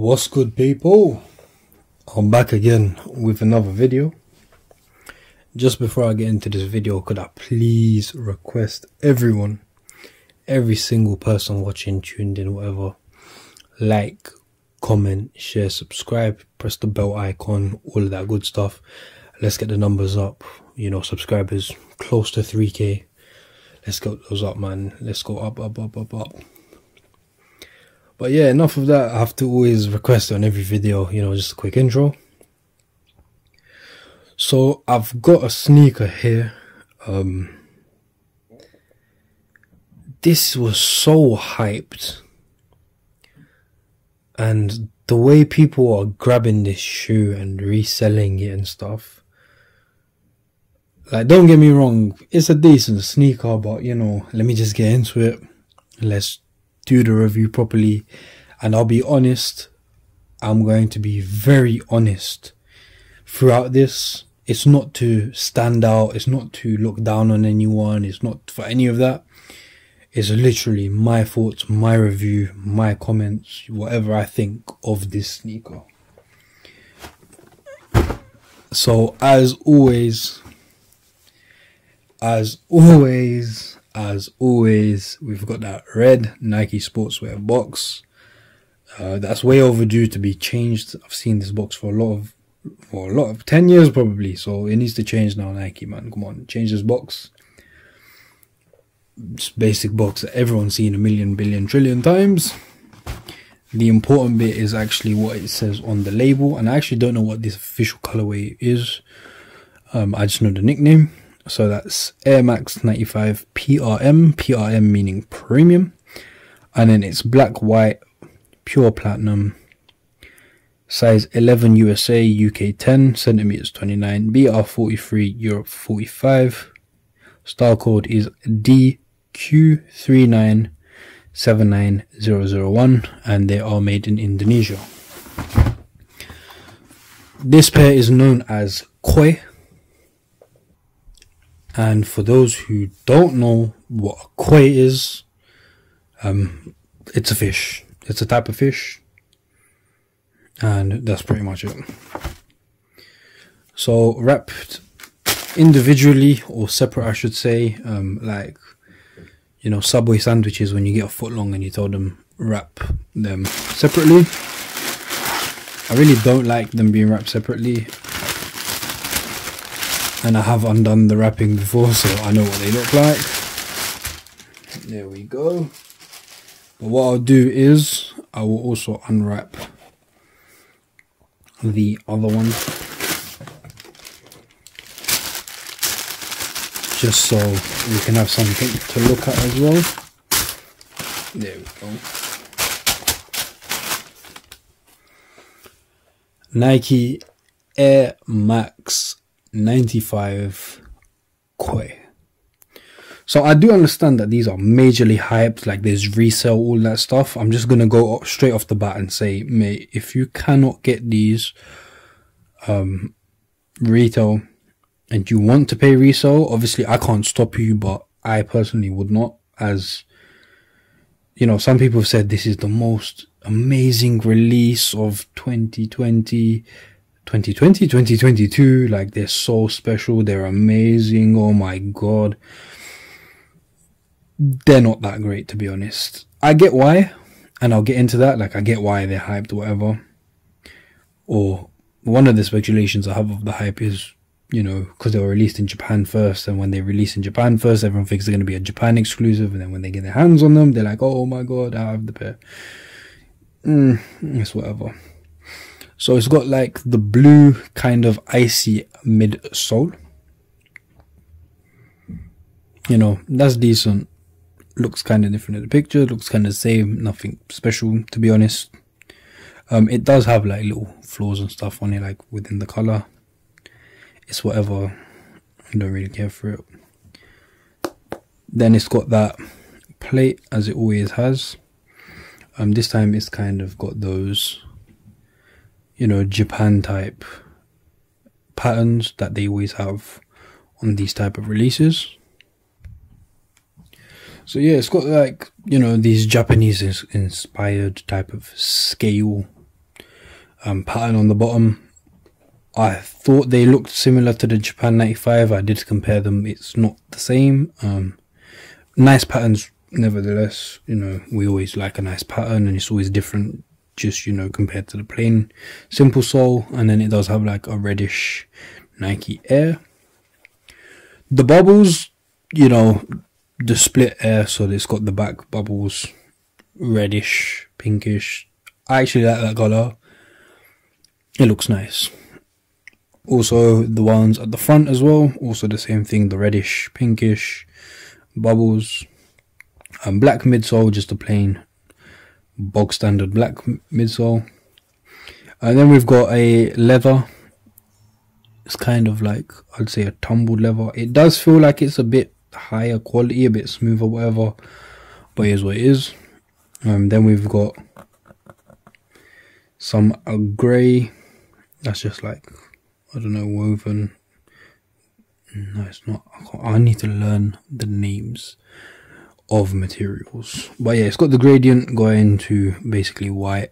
What's good people? I'm back again with another video. Just before I get into this video, could I please request everyone, every single person watching, tuned in, whatever, like, comment, share, subscribe, press the bell icon, all of that good stuff. Let's get the numbers up. You know, subscribers close to 3k. Let's get those up, man. Let's go up, up, up, up, up. But yeah, enough of that. I have to always request on every video, you know, just a quick intro. So I've got a sneaker here. Um, this was so hyped. And the way people are grabbing this shoe and reselling it and stuff. Like, don't get me wrong, it's a decent sneaker, but you know, let me just get into it. Let's do the review properly. And I'll be honest, I'm going to be very honest throughout this. It's not to stand out, it's not to look down on anyone, it's not for any of that. It's literally my thoughts, my review, my comments, whatever I think of this sneaker. So, as always, as always, as always, we've got that red Nike sportswear box. Uh, that's way overdue to be changed. I've seen this box for a lot of, for a lot of, 10 years probably. So it needs to change now, Nike, man. Come on, change this box. Basic box that everyone's seen a million, billion, trillion times. The important bit is actually what it says on the label. And I actually don't know what this official colorway is. Um, I just know the nickname. So that's Air Max 95 PRM, PRM meaning premium. And then it's black, white, pure platinum, size 11 USA, UK 10, centimeters 29, BR 43, Europe 45. Style code is DQ3979001 and they are made in Indonesia. This pair is known as Koi and for those who don't know what a koi is, um, it's a fish. It's a type of fish. And that's pretty much it. So wrapped individually or separate, I should say, um, like, you know, Subway sandwiches when you get a foot long and you tell them wrap them separately. I really don't like them being wrapped separately and I have undone the wrapping before so I know what they look like. There we go. But what I'll do is I will also unwrap the other one. Just so we can have something to look at as well. There we go. Nike Air Max 95 koi. So I do understand that these are majorly hyped, like there's resale, all that stuff. I'm just gonna go straight off the bat and say, mate, if you cannot get these um retail and you want to pay resale, obviously I can't stop you, but I personally would not as you know, some people have said this is the most amazing release of 2020 2020, 2022, like they're so special, they're amazing. Oh my god. They're not that great to be honest. I get why, and I'll get into that. Like I get why they're hyped, whatever. Or one of the speculations I have of the hype is, you know, because they were released in Japan first, and when they release in Japan first, everyone thinks they're going to be a Japan exclusive, and then when they get their hands on them, they're like, oh my god, I have the pair. Mm, it's whatever. So it's got like the blue kind of icy midsole. You know, that's decent. Looks kind of different in the picture. Looks kind of the same. Nothing special, to be honest. Um, it does have like little flaws and stuff on it, like within the color. It's whatever. I don't really care for it. Then it's got that plate as it always has. Um, this time it's kind of got those you know, Japan type patterns that they always have on these type of releases. So yeah, it's got like, you know, these Japanese inspired type of scale um, pattern on the bottom. I thought they looked similar to the Japan 95. I did compare them. It's not the same. Um, nice patterns, nevertheless. You know, we always like a nice pattern and it's always different just, you know, compared to the plain simple sole. And then it does have like a reddish Nike Air. The bubbles, you know, the split air, so it's got the back bubbles reddish, pinkish. I actually like that color. It looks nice. Also, the ones at the front as well, also the same thing, the reddish, pinkish bubbles. Um, black midsole, just a plain bog standard black midsole. And then we've got a leather. It's kind of like, I'd say a tumbled leather. It does feel like it's a bit higher quality, a bit smoother, whatever. But here's what it is. Um, then we've got some uh, grey. That's just like I don't know woven. No, it's not. I, I need to learn the names of materials. But yeah, it's got the gradient going to basically white.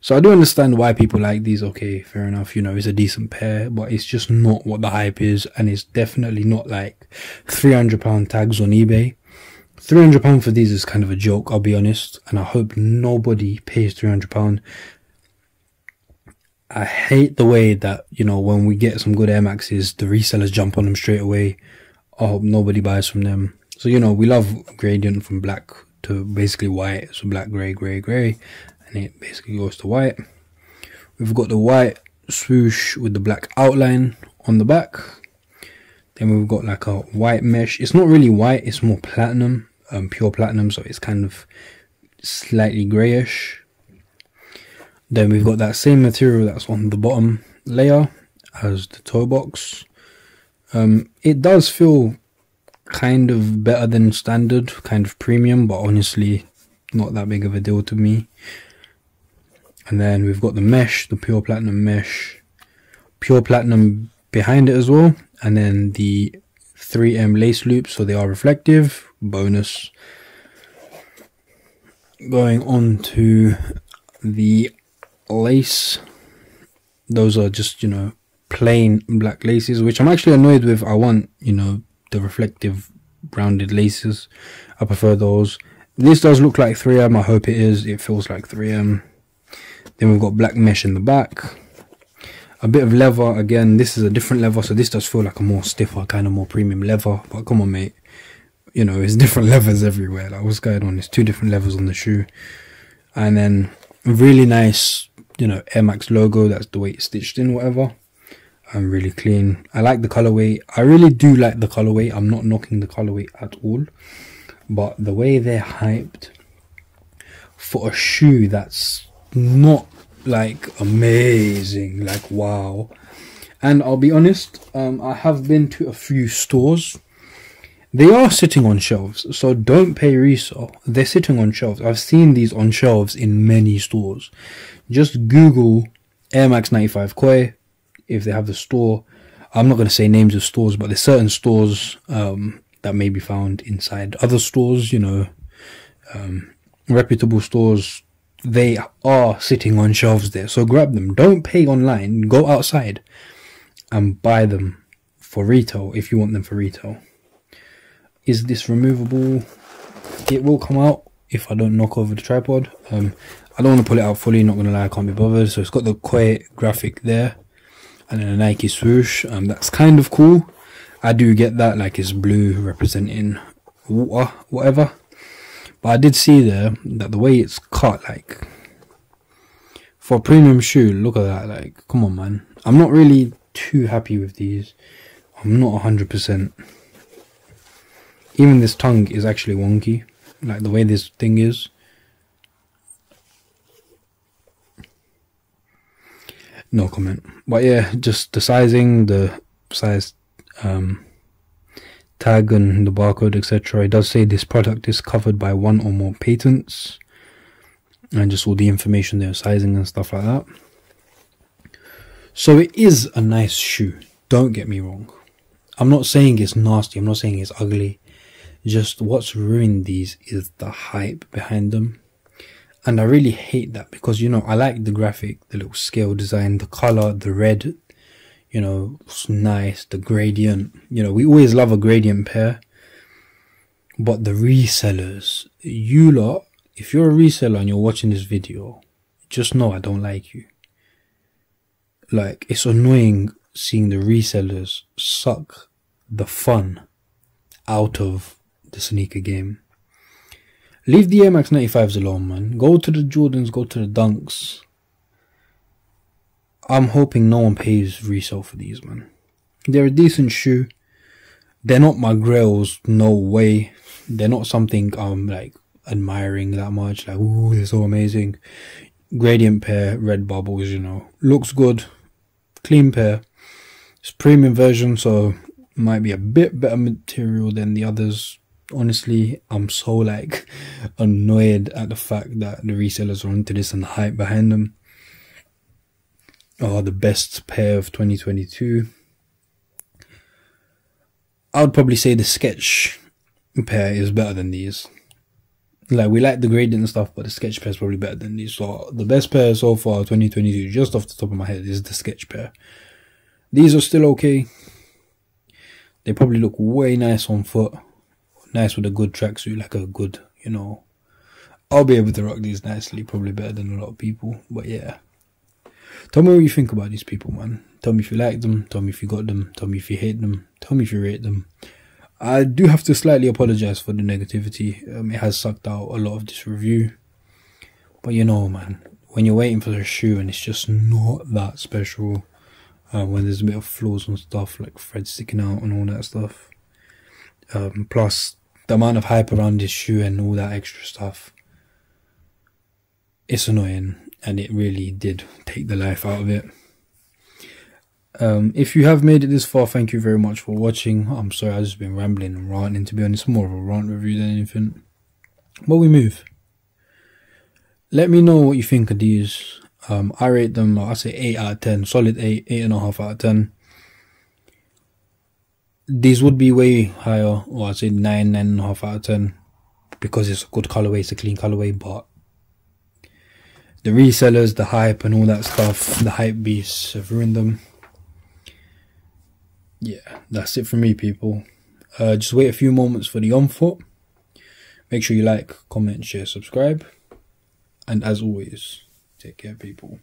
So I do understand why people like these. Okay, fair enough. You know, it's a decent pair, but it's just not what the hype is, and it's definitely not like three hundred pound tags on eBay. Three hundred pound for these is kind of a joke. I'll be honest, and I hope nobody pays three hundred pound. I hate the way that you know when we get some good Air Maxes, the resellers jump on them straight away. I hope nobody buys from them. So you know we love gradient from black to basically white, so black, grey, grey, grey, and it basically goes to white. We've got the white swoosh with the black outline on the back. Then we've got like a white mesh. It's not really white, it's more platinum, um, pure platinum, so it's kind of slightly greyish. Then we've got that same material that's on the bottom layer as the toe box. Um, it does feel kind of better than standard, kind of premium, but honestly, not that big of a deal to me. And then we've got the mesh, the pure platinum mesh, pure platinum behind it as well, and then the 3M lace loops, so they are reflective. Bonus. Going on to the lace. Those are just, you know, plain black laces, which I'm actually annoyed with. I want, you know, the reflective rounded laces. I prefer those. This does look like 3M. I hope it is. It feels like 3M. Then we've got black mesh in the back. A bit of leather. Again, this is a different leather. So this does feel like a more stiffer, kind of more premium leather. But come on, mate. You know, it's different levers everywhere. Like, what's going on? There's two different levers on the shoe. And then really nice, you know, Air Max logo. That's the way it's stitched in, whatever. I'm really clean. I like the colorway. I really do like the colorway. I'm not knocking the colorway at all. But the way they're hyped for a shoe that's not like amazing, like wow. And I'll be honest, um, I have been to a few stores. They are sitting on shelves, so don't pay resale. They're sitting on shelves. I've seen these on shelves in many stores. Just Google Air Max 95 Koi if they have the store. I'm not going to say names of stores, but there's certain stores um, that may be found inside other stores, you know, um, reputable stores. They are sitting on shelves there. So grab them. Don't pay online. Go outside and buy them for retail if you want them for retail. Is this removable? It will come out if I don't knock over the tripod. Um, I don't want to pull it out fully, not going to lie, I can't be bothered. So it's got the Koi graphic there and then a Nike swoosh. Um, that's kind of cool. I do get that, like it's blue representing water, whatever. But I did see there that the way it's cut, like for a premium shoe, look at that. Like, come on, man. I'm not really too happy with these. I'm not 100%. Even this tongue is actually wonky. Like the way this thing is. No comment. But yeah, just the sizing, the size um, tag and the barcode, etc. It does say this product is covered by one or more patents, and just all the information there, sizing and stuff like that. So it is a nice shoe. Don't get me wrong. I'm not saying it's nasty. I'm not saying it's ugly. Just what's ruined these is the hype behind them. And I really hate that because, you know, I like the graphic, the little scale design, the color, the red, you know, it's nice, the gradient. You know, we always love a gradient pair. But the resellers, you lot, if you're a reseller and you're watching this video, just know I don't like you. Like, it's annoying seeing the resellers suck the fun out of the sneaker game. Leave the Air Max 95s alone, man. Go to the Jordans, go to the Dunks. I'm hoping no one pays resale for these, man. They're a decent shoe. They're not my grails, no way. They're not something I'm like admiring that much. Like, ooh, they're so amazing. Gradient pair, red bubbles, you know. Looks good. Clean pair. It's premium version, so might be a bit better material than the others honestly, I'm so like annoyed at the fact that the resellers are onto this and the hype behind them. Oh, the best pair of 2022. I would probably say the sketch pair is better than these. Like we like the gradient and stuff, but the sketch pair is probably better than these. So the best pair so far 2022, just off the top of my head, is the sketch pair. These are still okay. They probably look way nice on foot nice with a good tracksuit, like a good, you know. I'll be able to rock these nicely, probably better than a lot of people. But yeah. Tell me what you think about these people, man. Tell me if you like them. Tell me if you got them. Tell me if you hate them. Tell me if you rate them. I do have to slightly apologize for the negativity. Um, it has sucked out a lot of this review. But you know, man, when you're waiting for the shoe and it's just not that special, uh, when there's a bit of flaws and stuff like threads sticking out and all that stuff. Um, plus, the amount of hype around this shoe and all that extra stuff it's annoying and it really did take the life out of it. Um, if you have made it this far thank you very much for watching. I'm sorry i've just been rambling and ranting to be honest. More of a rant review than anything. But we move. Let me know what you think of these. Um, i rate them i say 8 out of 10 solid 8 8 and a half out of 10 these would be way higher, or I'd say nine, and a half out of ten, because it's a good colorway, it's a clean colorway. But the resellers, the hype, and all that stuff, the hype beasts have ruined them. Yeah, that's it for me, people. Uh, just wait a few moments for the on foot. Make sure you like, comment, share, subscribe. And as always, take care, people.